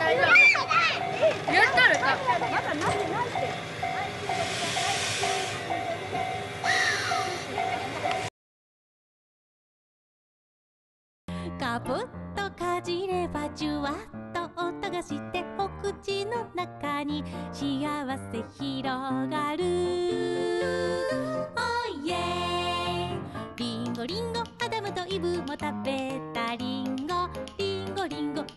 ないよやったか？か？ぶとか？じればじゅわっと音がしてお口の中に幸せ広がるおいえリンゴリンゴアダムとイブも食べたリンゴ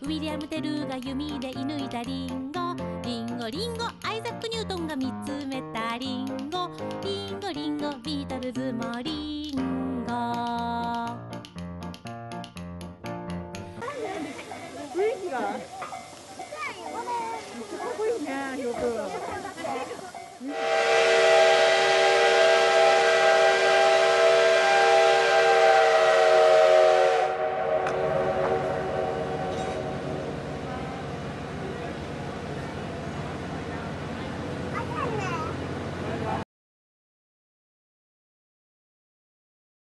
ウィリアム・テルーが弓で射抜いたリンゴ。リンゴリンゴ。アイザック・ニュートンが見つめたリンゴ。リンゴリンゴビートルズもリンゴ。雰囲気が。かっこいいねよく